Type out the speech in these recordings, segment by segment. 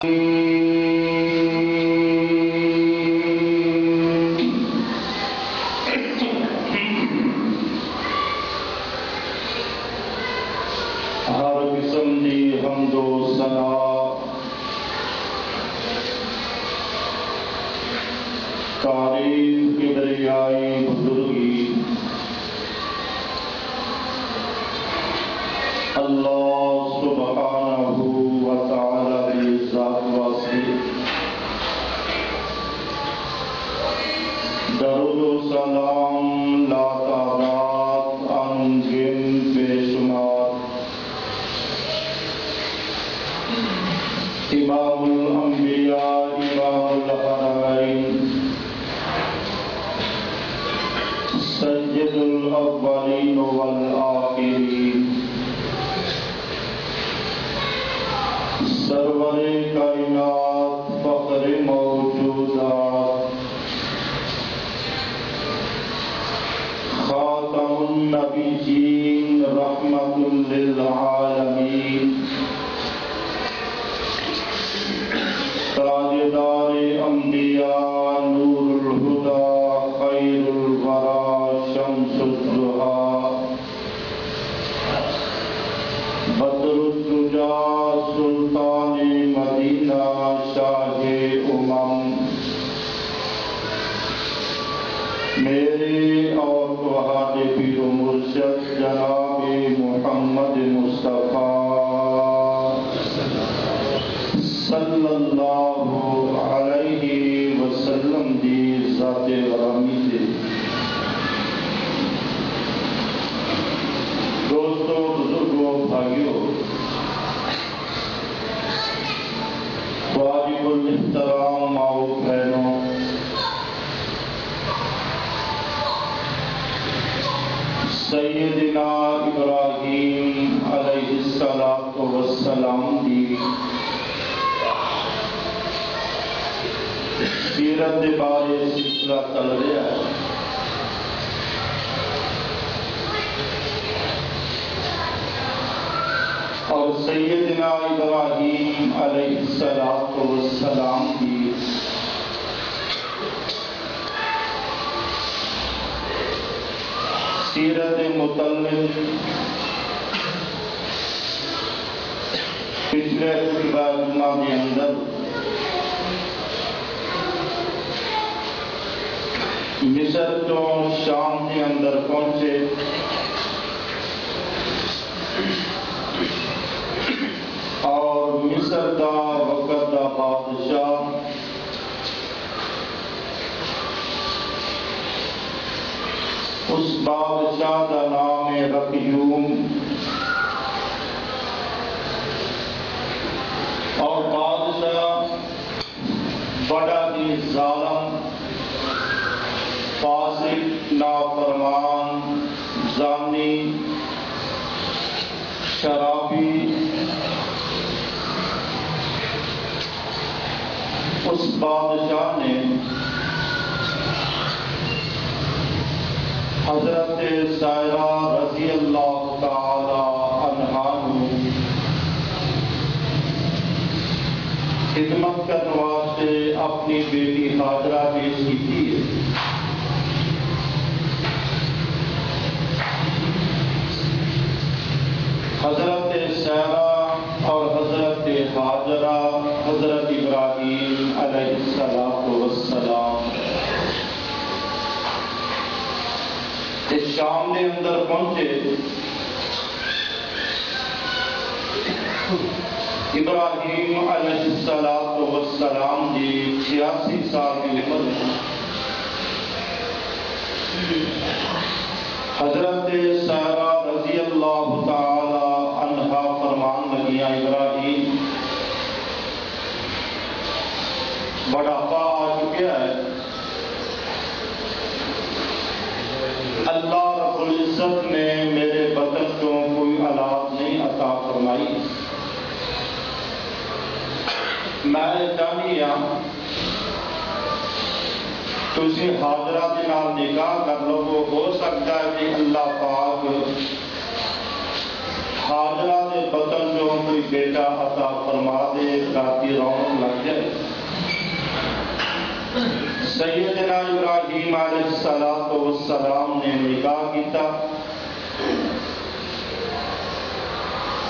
ہر صلی اللہ علیہ وسلم دی ذات غرامی سے دوستوں بزرگوں بھائیوں واجب الاحترام ماؤ بہنوں۔ سیدنا ابراہیم علیہ السلام والسلام دی سیرت دے بارے سلسلہ چل رہا ہے اور سیدنا ابراہیم علیہ السلام والسلام کی سیرت متعلق پچھلے خطبہ کے اندر مصر تو شام کے اندر پہنچے۔ اور مصر دا وقت دا بادشاہ۔ اس بادشاہ کا نام ہے رقیوم۔ اور بادشاہ بڑا ہی ظالم۔ فاسق نافرمان، زانی، شرابی، اس بادشاہ نے حضرت سائرہ رضی اللہ تعالی عنہ خدمت کرنے واسطے اپنی بیٹی حاضرہ پیش کی تھی۔ حضرت سیرہ اور حضرت حاضرہ حضرت ابراہیم علیہ السلام والسلام۔ اس شام کے اندر پہنچے۔ ابراہیم علیہ السلام والسلام کی چھیاسی سال کی عمر میں۔ حضرت سارا رضی اللہ تعالی ابراہیم۔ بڑھاپا آ چکا ہے۔ اللہ رب العزت نے میرے بدن کو کوئی آلات نہیں عطا فرمائی۔ میں چاہیے ہاں تھی حاضرہ کے نال نکاح کر لو ہو سکتا ہے کہ اللہ پاک حاجرہ دے بطن جو کوئی بیٹا عطا فرما دے کافی رونق لگ جائے۔ سیدنا ابراہیم علیہ السلام والسلام نے نکاح کیتا۔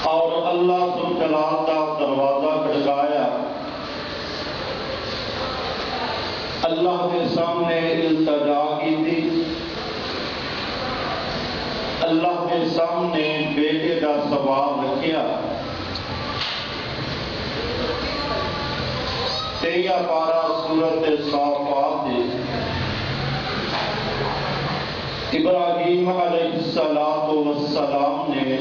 اور اللہ سب جلال کا دروازہ کھڑکایا۔ اللہ کے سامنے التجا کی تھی اللہ کے سامنے بیٹے کا سوال رکھیا تیریا پارا صورت صافات ابراہیم علیہ السلام والسلام نے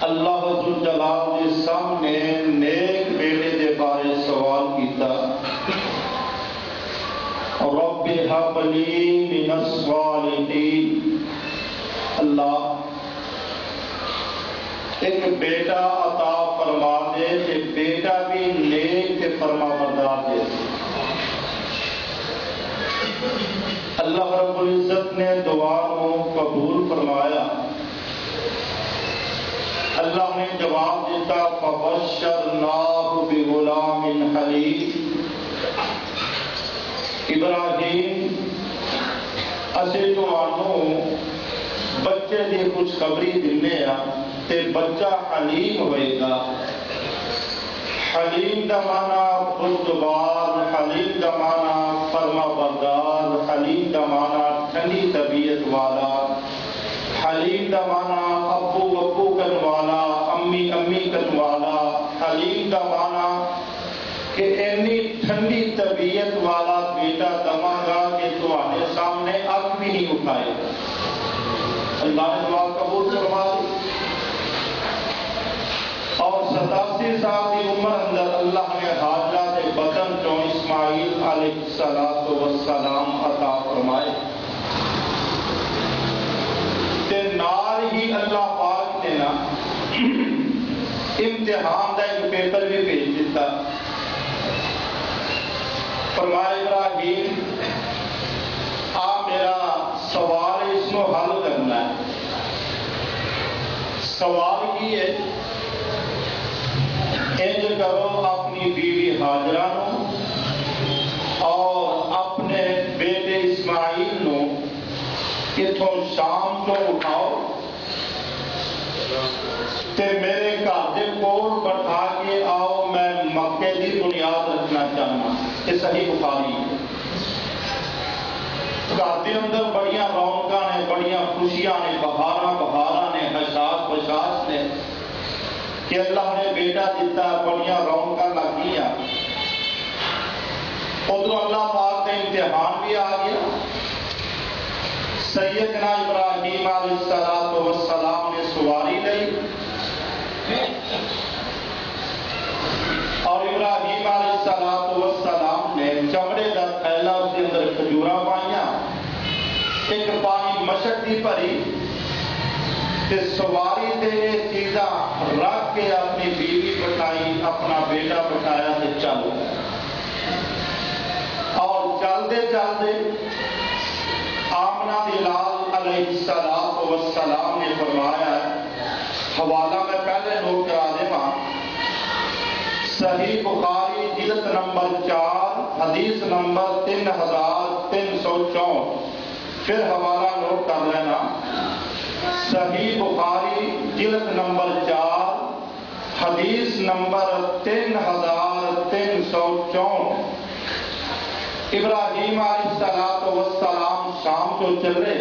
اللہ جلال کے سامنے نیک بیٹے کے بارے سوال کیتا۔ رب حب لی من الصالحین۔ اللہ، ایک بیٹا عطا فرما دے کہ بیٹا بھی نیک کے فرما بردار دے اللہ رب العزت نے دعا کو قبول فرمایا۔ اللہ نے جواب دیتا فبشرناہ بغلام حلیم ابراہیم اسے تمہوں بچے دی کچھ خبری آ۔ تے بچہ حلیم ہوئے گا۔ حلیم دا معنی خودبار حلیم دا معنی فرما بردار، حلیم دا معنی ٹھنڈی طبیعت والا، حلیم دا معنی ابو ابو کن والا، امی امی کن والا، حلیم دا معنی کہ اینی ٹھنڈی طبیعت والا بیٹا دما گا کہ تمہارے سامنے اب بھی نہیں اٹھائے۔ اللہ نے ستاسی سال کی عمر اندر اللہ نے حاجہ کے بدن چو اسماعیل علیہ السلام والسلام عطا فرمائے۔ تے نال ہی اللہ پاک نے نا امتحان کا ایک پیپر بھی بھیج دیتا فرمایا ابراہیم، آ میرا سوال اس کو حل کرنا ہے۔ سوال کی ہے انج کرو اپنی بیوی حاجرہ نو اور اپنے بیٹے اسماعیل نو اتوں شام کو اٹھاؤ تے میرے گھر کے کول بٹھا کے آؤ، میں مکے کی بنیاد رکھنا چاہنا۔ یہ صحیح بخاری ہے۔ گھر کے اندر بڑی رونق نے بڑی خوشیاں نے بہارا بہارا نے، حساس بشاس نے کہ اللہ نے بیٹا دیتا بڑی رونق لگ گئی ادھر اللہ پاک کا امتحان بھی آ گیا۔ سیدنا ابراہیم علیہ السلام والسلام نے سواری لی اور ابراہیم علیہ السلام والسلام نے چمڑے کا تھیلا اس کے اندر کھجورا پائیا ایک پانی مشک کی بھری۔ تے سواری تے یہ رکھ کے اپنی بیوی بٹھائی، اپنا بیٹا بٹھایا تے چل۔ اور چلتے چلتے آمنا دلال علیہ السلام والسلام نے فرمایا، حوالہ میں پہلے نوٹ کرا دے ماں صحیح بخاری جلد نمبر چار، حدیث نمبر تین ہزار تین سو چون۔ پھر حوالہ نوٹ کر لینا۔ صحیح بخاری جلد نمبر چار، حدیث نمبر تین ہزار تین سو چون۔ ابراہیم علیہ السلام والسلام شام کو چلے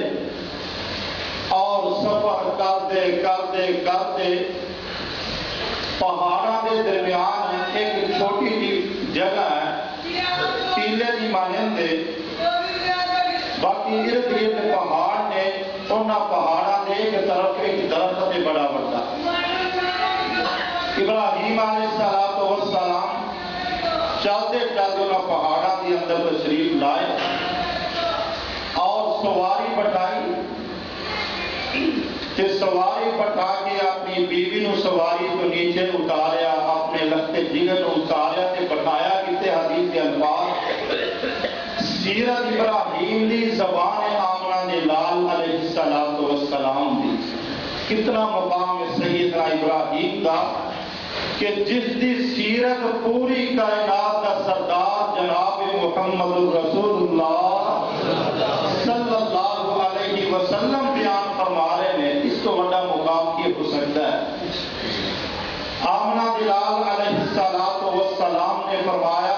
اور سفر کرتے کرتے کرتے پہاڑوں کے درمیان ایک چھوٹی جی جگہ ہے ٹیلے کی مانند باقی ارد گرد پہاڑ نے ان پہاڑوں کے ایک طرف ایک درخت سے بڑا بڑا ابراہیم علیہ السلام والسلام چلتے چلتے انہیں پہاڑوں کے اندر تشریف لائے اور سواری بٹھائی کہ سواری بٹھا کے اپنی بیوی نو سواری تو نیچے اتاریا اپنے لگتے جگر نو اتاریا تے بٹھایا کتے حدیث کے الفاظ سیرت ابراہیم دی زبان آمنہ نے لال کتنا مقام سیدنا ابراہیم کا کہ جس دی سیرت پوری کائنات کا سردار جناب محمد رسول اللہ صلی اللہ علیہ وسلم بیان فرما رہے ہیں، اس کو بڑا مقام کی ہو سکتا ہے۔ آمنہ بلال علیہ السلام والسلام نے فرمایا،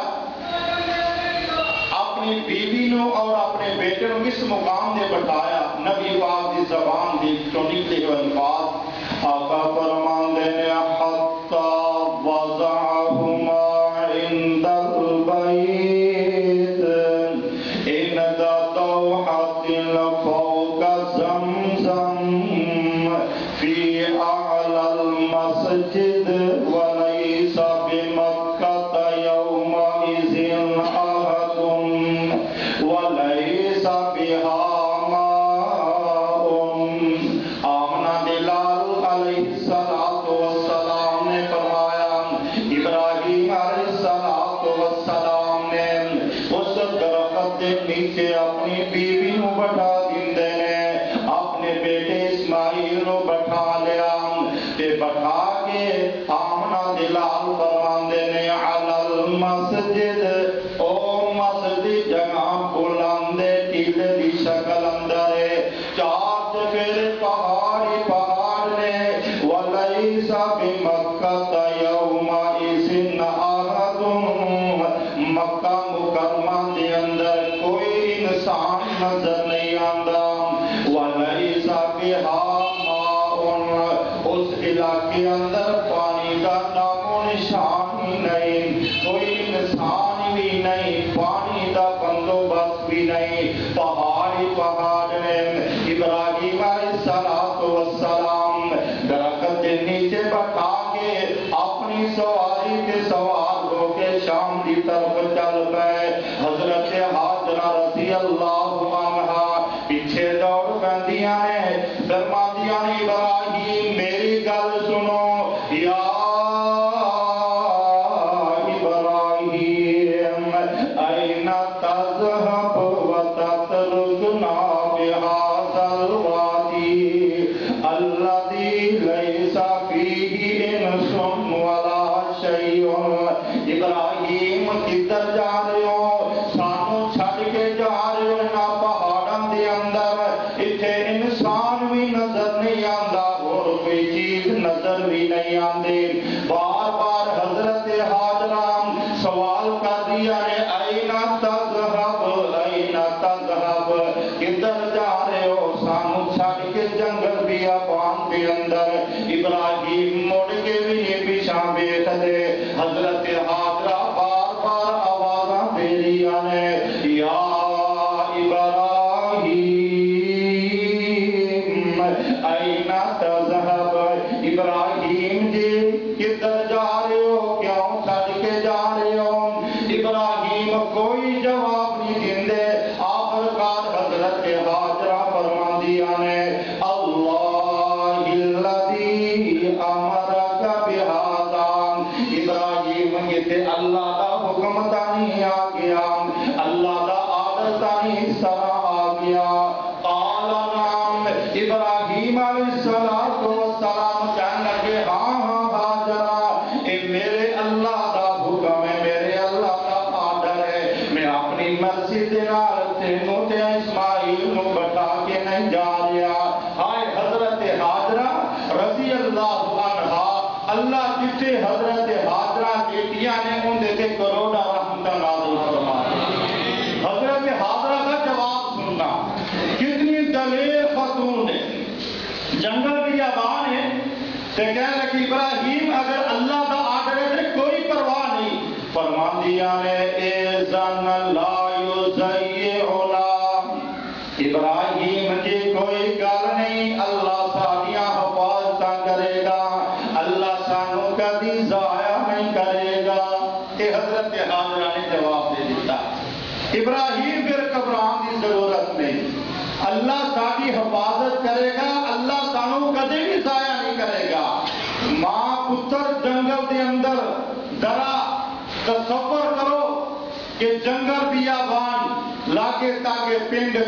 اپنی بیوی نو اور اپنے بیٹے نو اس مقام نے بتایا نبی پاک دی زبان دی چونی دے الفاظ many dollars more اللہ جتھے حضرت حاضرہ بیٹیاں نے اندر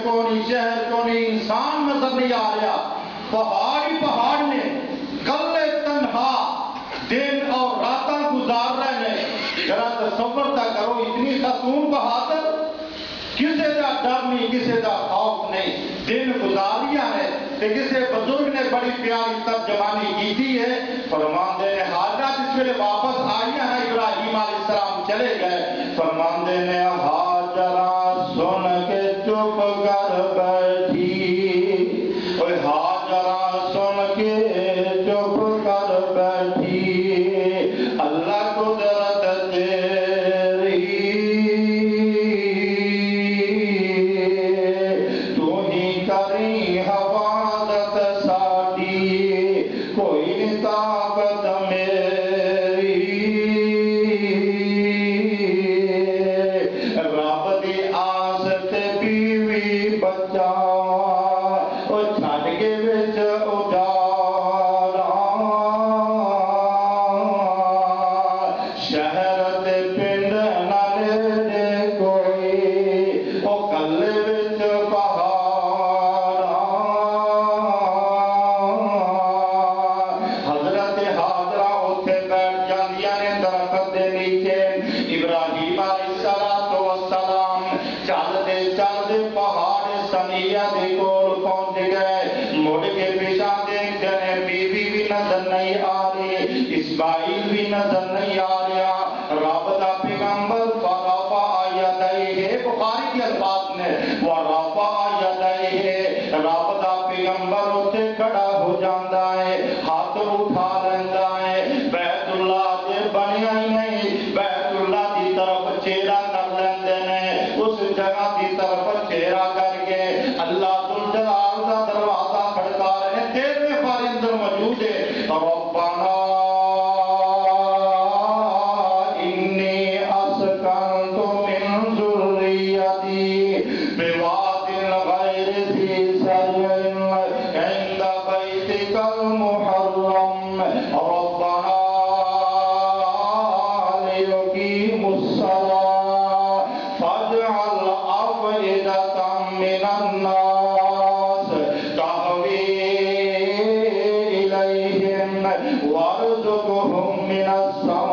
کونی شہر، کونی انسان نظر نہیں آ رہا۔ پہاڑ ہی پہاڑ نے، کل تنہا، دن اور راتاں گزار رہے ہیں۔ ذرا تصور تھا کرو، اتنی خاتون بہادر کسی کا ڈر نہیں کسی کا خوف نہیں۔ دن گزاریا ہے تے کسی بزرگ نے بڑی پیاری ترجمانی کی ہے۔ فرمان دے نے حاضرہ جس ویلے واپس آئیا ہے ابراہیم علیہ السلام چلے گئے۔ فرمان دے نے ہاں وارزقهم من الثمرات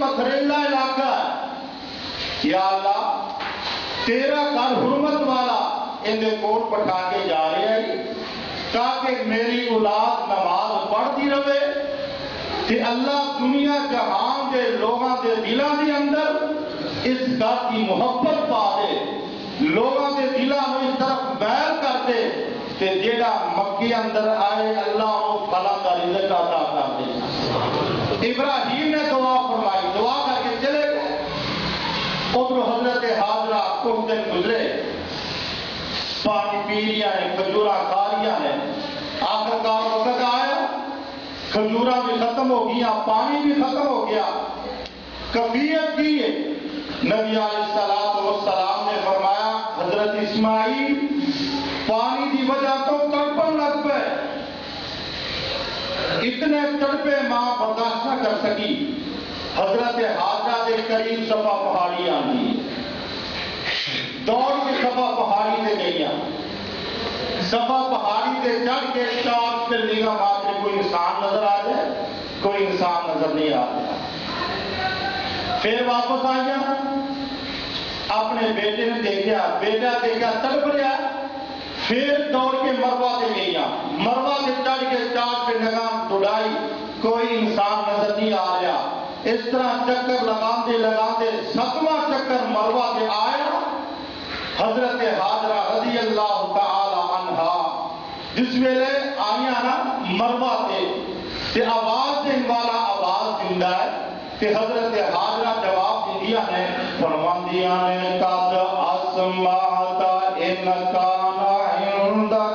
فصل پتھریلا علاقہ ہے۔ یا اللہ، تیرا گھر حرمت والا اندر کوٹ پٹھا کے جا رہے ہیں جی۔ تاکہ میری اولاد نماز پڑھتی رہے کہ اللہ دنیا جہان کے لوگوں کے دلوں کے اندر اس گھر کی محبت پا دے۔ لوگوں کے دلوں میں اس طرف بیل کر دے کہ جیڑا مکی اندر آئے اللہ وہ فلا کا رزق عطا کر دے۔ ابراہیم نے دعا کر کے چلے گئے ادھر حضرت حاضرہ کچھ دن گزرے۔ پانی پی لیا ہے کھجورا کھا لیا ہے۔ آخر کار وقت آیا۔ کھجورا بھی ختم ہو گیا، پانی بھی ختم ہو گیا۔ کبیت کی ہے۔ نبی علیہ السلام والسلام نے فرمایا، حضرت اسماعیل، پانی کی وجہ تو تڑپن لگ پے اتنے تڑپے ماں برداشت نہ کر سکی۔ حضرت حاجہ کے قریب سفا پہاڑی آنی دوڑ کے سفا پہاڑی سے گئی سفا پہاڑی سے چڑھ کے چار سے نگاہ مار کے کوئی انسان نظر آ جائے، کوئی انسان نظر نہیں آ رہا پھر واپس آیا اپنے بیٹے نے دیکھا، بیٹا دیکھا، تڑپ رہا۔ پھر دوڑ کے مروا سے گئی مروا سے چڑھ کے چار پہ نگاہ ڈڑائی کوئی انسان نظر نہیں آ رہا۔ اس طرح چکر لگاتے لگاتے ستواں چکر مروا سے آیا۔ حضرت حاضرہ رضی اللہ تعالی عنہ جس ویلے آئیاں نا مروا سے تے آواز دین والا آواز دیندا ہے۔ کہ حضرت حاضرہ جواب دیا ہے فرماندیاں نے، قد اسمعت ان کان عندك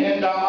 and um,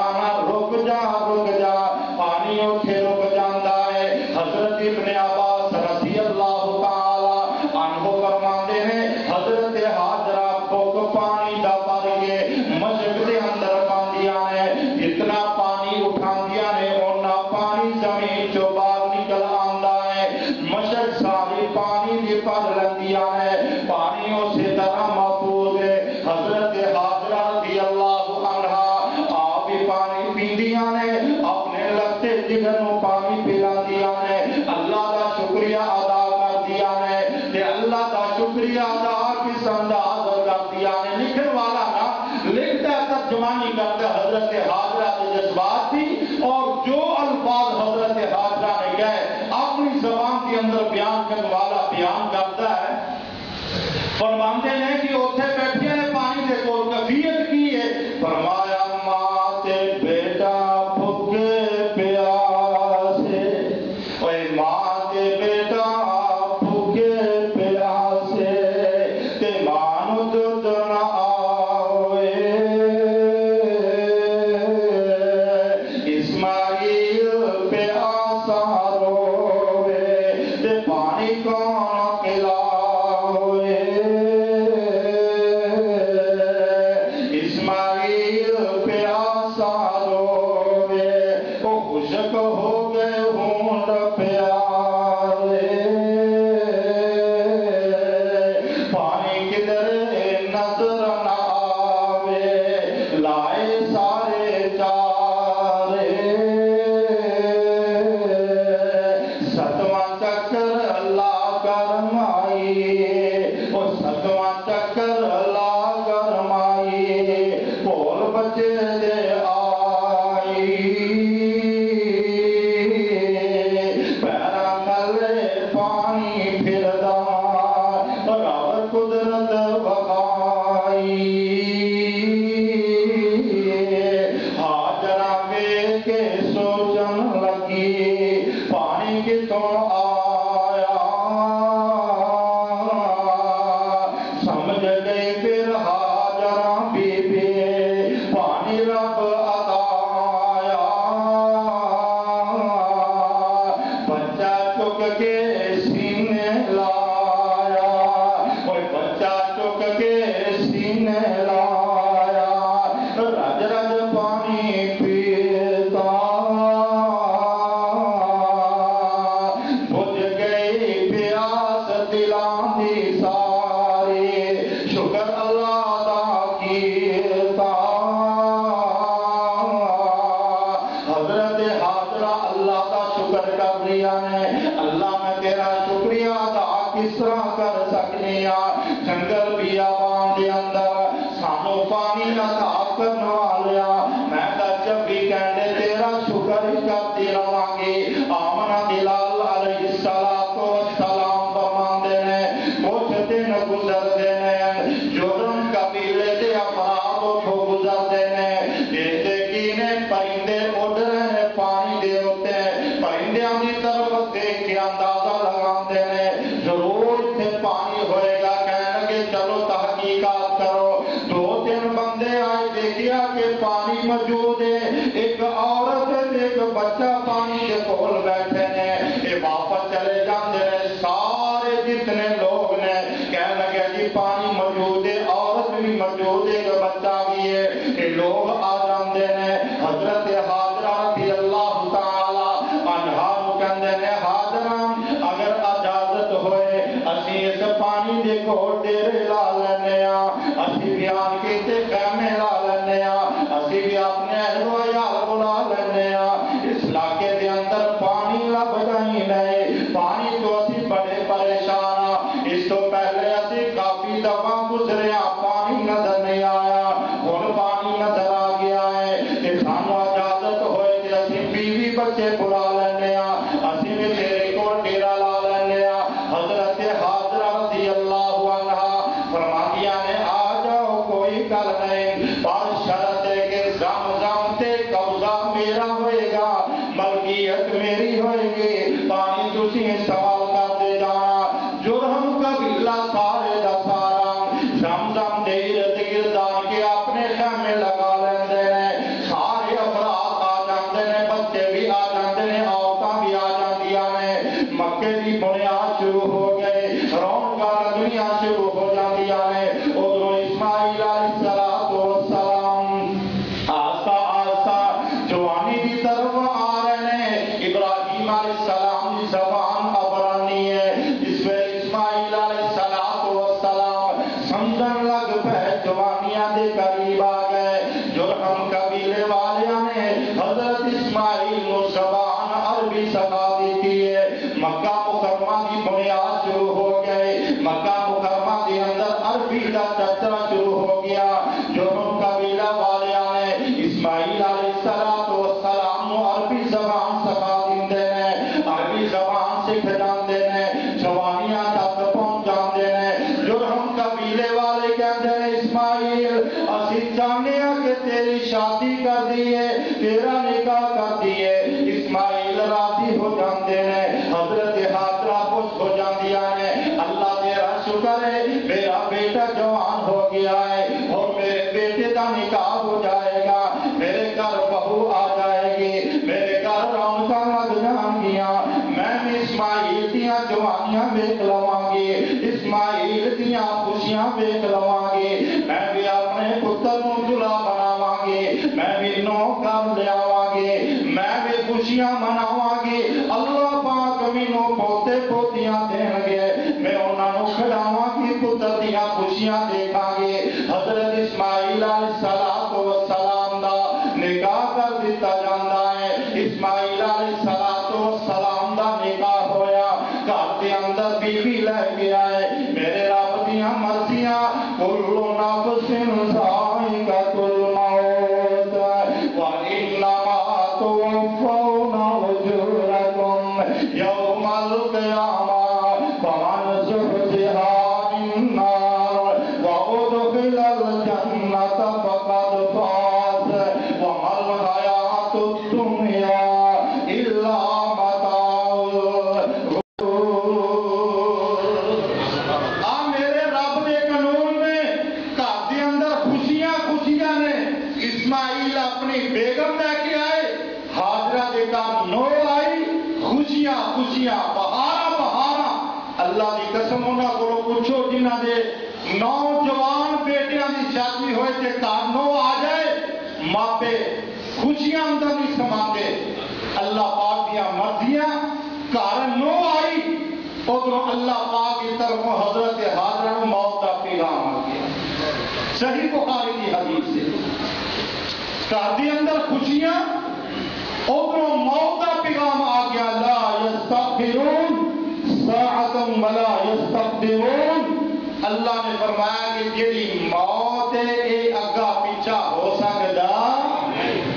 فرمایا کہ جیڑی موت ہے اے اگا پیچھا ہو سکدا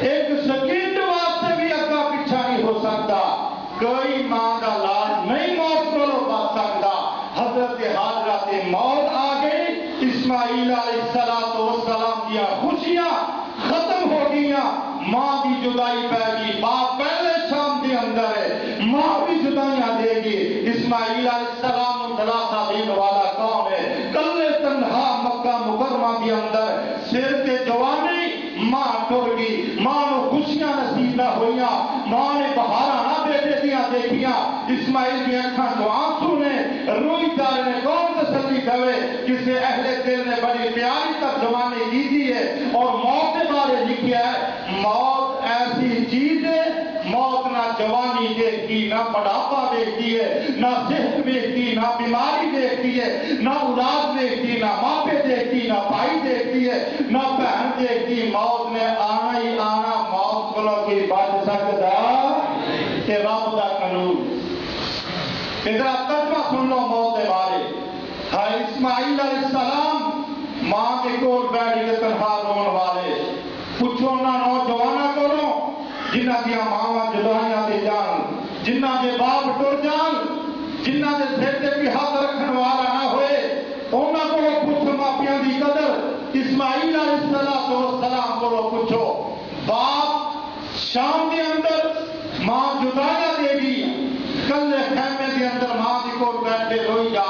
ایک سیکنڈ واسطے بھی اگا پیچھا نہیں ہو سکتا کوئی ماں کا لال نہیں موت کو بچ سکتا حضرت حاضرات موت آ گئی اسماعیل علیہ السلام والسلام دیا خوشیاں ختم ہو گیا ماں کی جدائی پہ گئی باپ پہلے شام کے اندر ہے ماں بھی جدائیاں دے گی اسماعیل علیہ السلام دلاسا دین والا کون ہے۔ کلے تنہا مکہ مکرمہ کے اندر سر کے جوانی ماں ٹر گئی ماں نو خوشیاں نصیب نہ ہوئیاں، ماں نے بہارا نہ بیٹے دیاں دیکھیاں۔ اسماعیل کی اکھاں جو آنسو نے روئی دار نے کون تسلی کرے کسی اہل دل نے بڑی پیاری تک جوانی کی دی ہے اور موت کے بارے لکھیا ہے موت ایسی چیز ہے موت نہ جوانی دیکھتی نہ بڑھاپا دیکھتی ہے، نہ صحت دیکھتی نہ بیماری دیکھتی ہے، نہ اولاد دیکھتی نہ ماپے دیکھتی نہ بھائی دیکھتی ہے، نہ بہن دیکھتی موت نے آنا ہی آنا، موت کو کی بچ سکتا۔ کہ رب دا قانون۔ ادھر ترجمہ سن لو موت کے بارے۔ ہاں اسماعیل علیہ السلام ماں کے کول بیٹھ کے تنہا رون والے۔ پوچھو نہ نوجوانوں کو جنہ دیا ماوا جدائیاں جنہ دے باپ ٹر جان جنہ دے سر تے بھی ہاتھ رکھن والا نہ ہوئے، انہاں کو پوچھ ماپیاں دی قدر، اسماعیل علیہ السلام کو سلام کو پوچھو، باپ شام دے اندر ماں جدایا دے گی کل خیمے دے اندر ماں دی کو بیٹھے روئی جا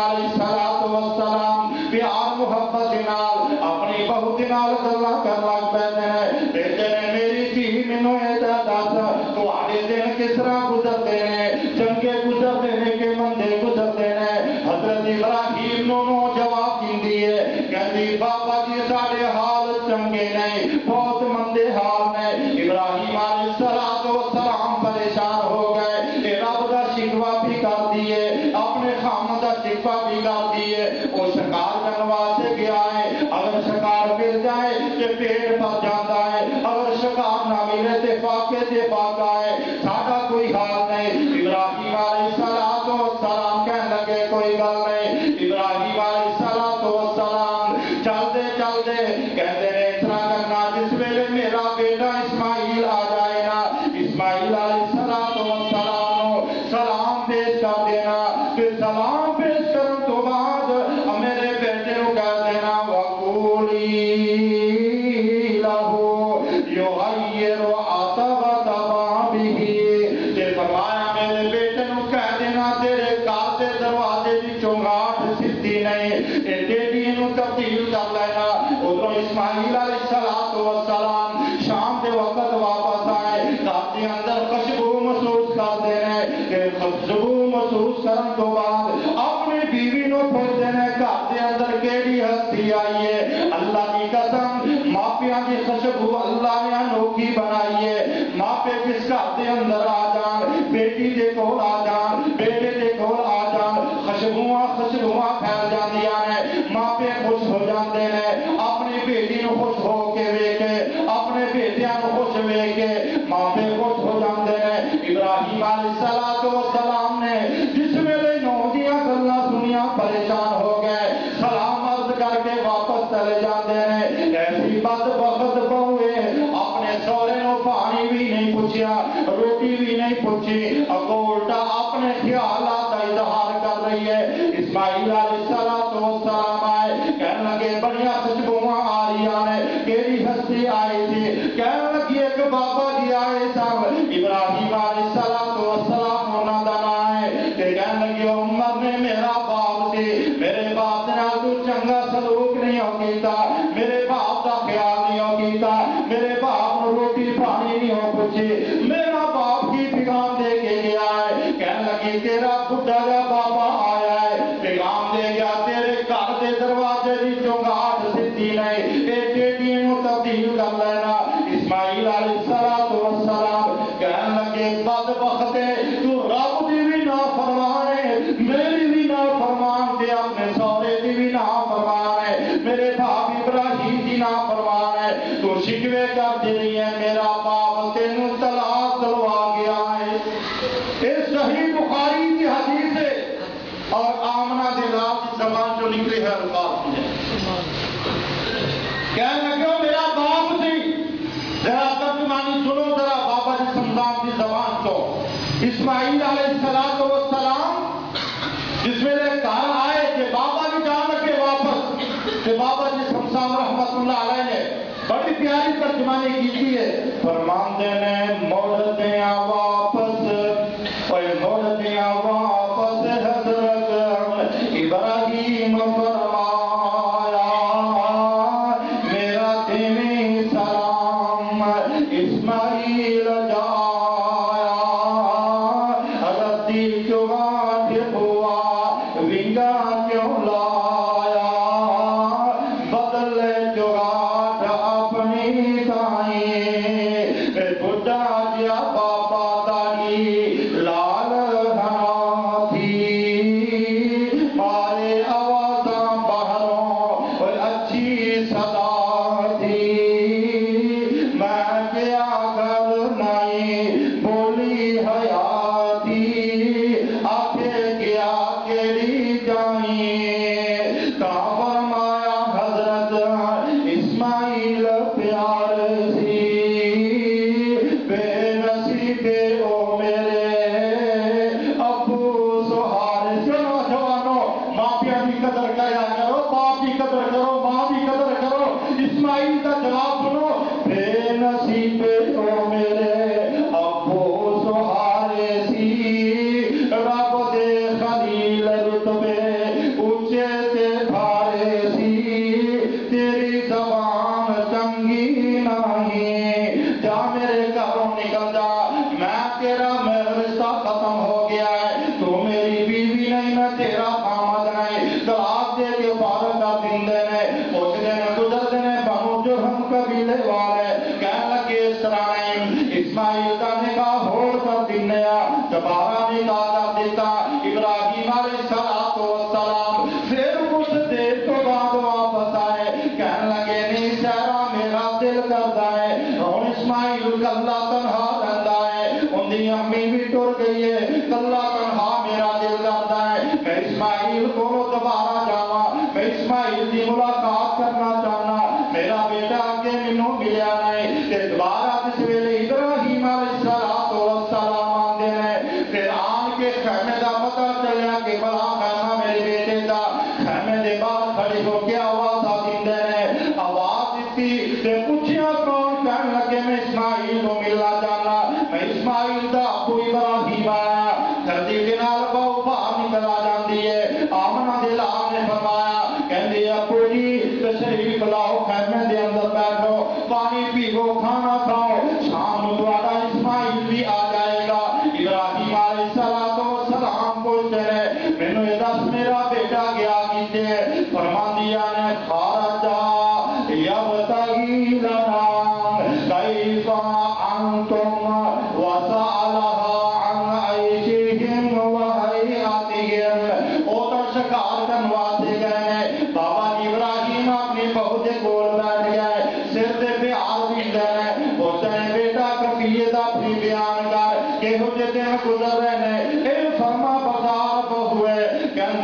para instalar 小红花喝西 ke. جس میں نے کہا آئے کہ بابا بھی جان رکھے واپس، کہ بابا جی سمسام رحمت اللہ علیہ نے بڑی پیاری ترجمانی کی ہے فرمان دینے مولد آواز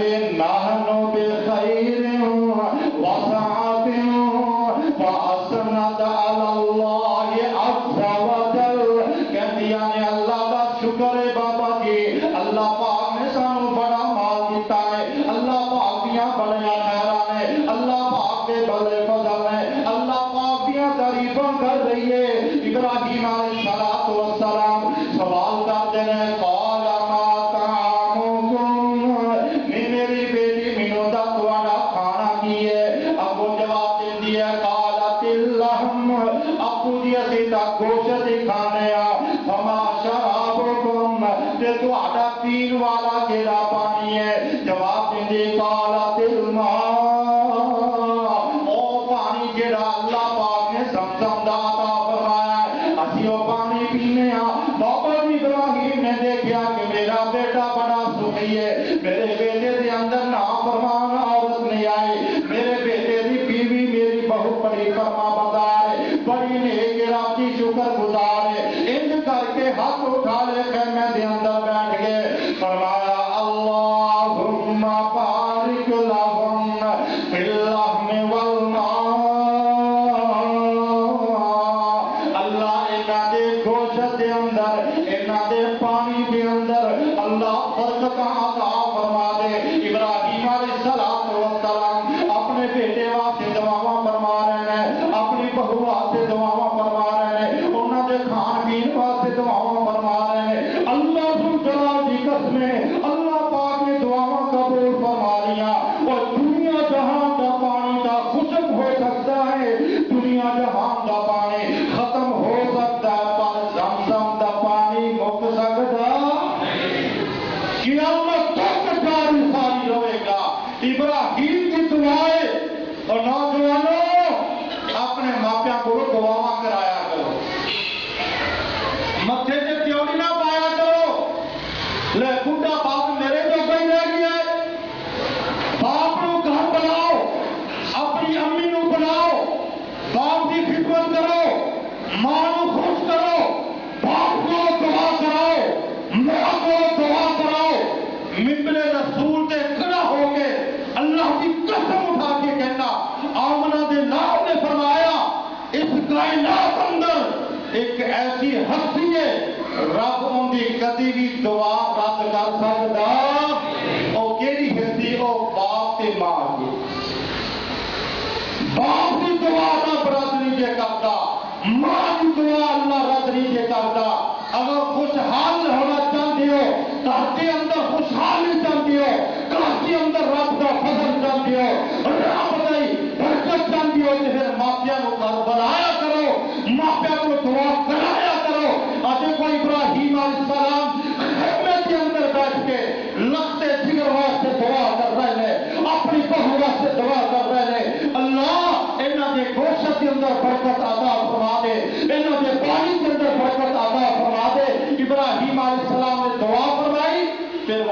کہندے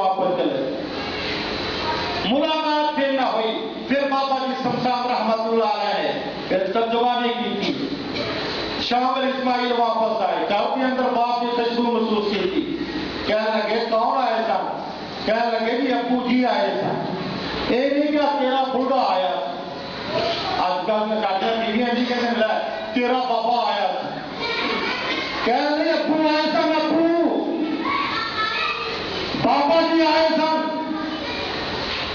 واپس چلے ملاقات پھر نہ ہوئی۔ پھر بابا جی سمسان رحمت اللہ علیہ پھر ترجمانی کی تھی۔ شامل اسماعیل واپس آئے۔ گھر کے اندر باپ جی نے تشکر محسوس کی تھی۔ کہہ لگے، کون آئے تھا کہہ لگے جی ابو جی آئے تھا اے نہیں کہ تیرا بڑھا آیا آج کل میں ڈاکٹر بیویاں جی کہنے لگا، تیرا بابا آیا کہہ لگے، ابو آئے تھا میں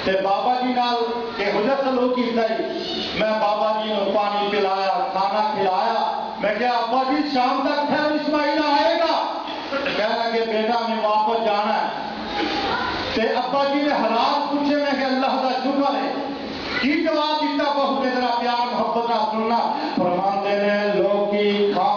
تے بابا جی نال کہ حجت لو کی تھی میں بابا جی نو پانی پلایا، کھانا کھلایا۔ میں کہا، ابا جی شام تک پھر اسماعیل آئے گا۔ کہہ رہا کہ بیٹا میں واپس جانا ہے۔ تے ابا جی نے حالات پوچھے، میں کہ اللہ کا شکر ہے۔ کی جواب دیتا بہت تیرا پیار، محبت کا سننا۔ فرمان دے لوگ کی کھا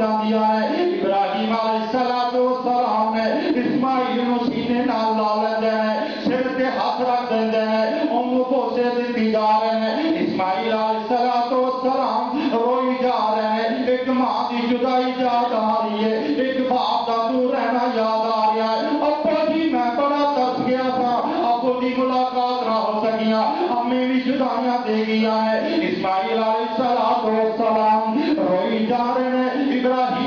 پہنچا دیا ہے۔ ابراہیم علیہ السلام اسماعیل نو سینے نال لا سر تے ہاتھ رکھ بوسے دتی جا رہے ہیں اسماعیل علیہ السلام روئی جا رہے ہیں۔ ایک ماں دی جدائی یاد آ رہی ہے۔ ایک باپ دا دور رہنا یاد آ رہا ہے۔ ابا جی میں بڑا ترس گیا تھا۔ ابو دی ملاقات نہ ہو سکیاں۔ ہمیں بھی جدائیاں دے گیا ہے۔ اسماعیل علیہ السلام روئی جا رہے ہیں۔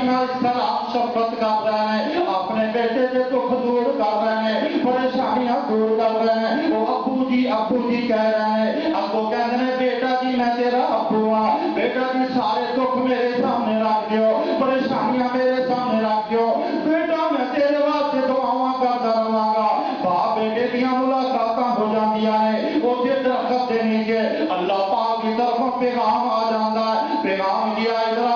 کا سر آپ شفقت کر رہے ہیں اپنے بیٹے کے دکھ دور کر رہے ہیں پریشانیاں دور کر رہے ہیں وہ ابو جی ابو جی کہہ رہے ہیں ابو کہتے ہیں بیٹا جی میں تیرا ابو ہوں بیٹا جی سارے دکھ میرے سامنے رکھ دیو پریشانیاں میرے سامنے رکھ دیو بیٹا میں تیرے واسطے دعاواں کرتا رہا گا باپ بیٹے دیا ملاقات ہو جاتی ہیں اسے درخت دیں گے اللہ پاک کی طرف پیغام آ جاتا ہے، پیغام کیا ادھر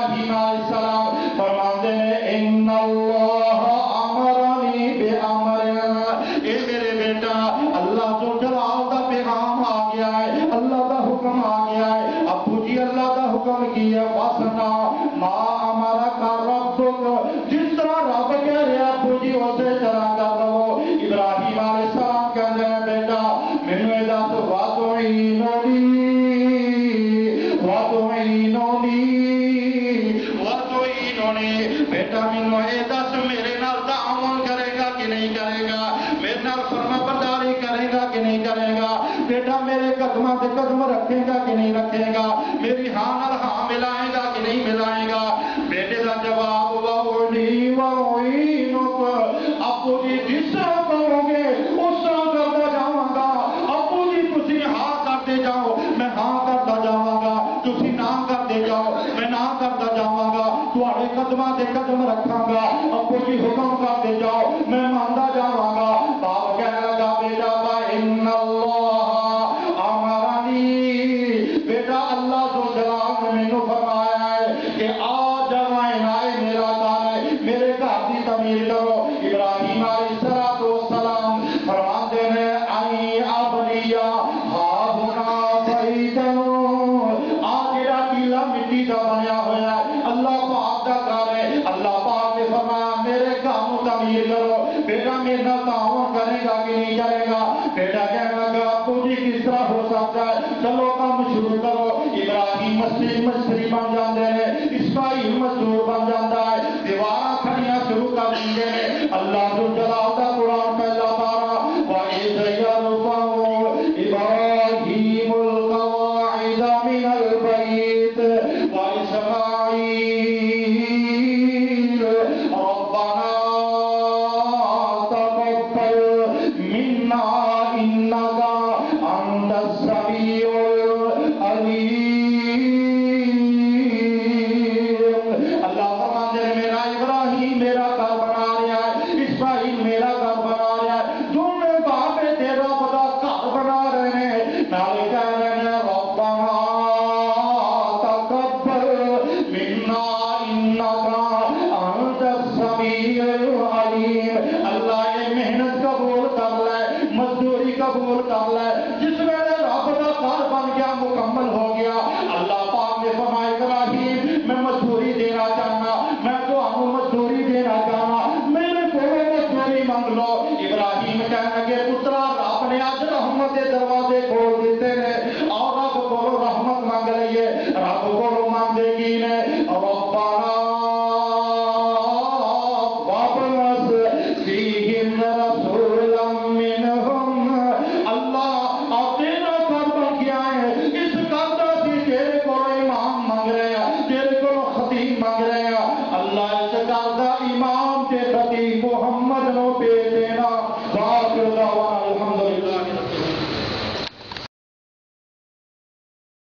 Firman Sri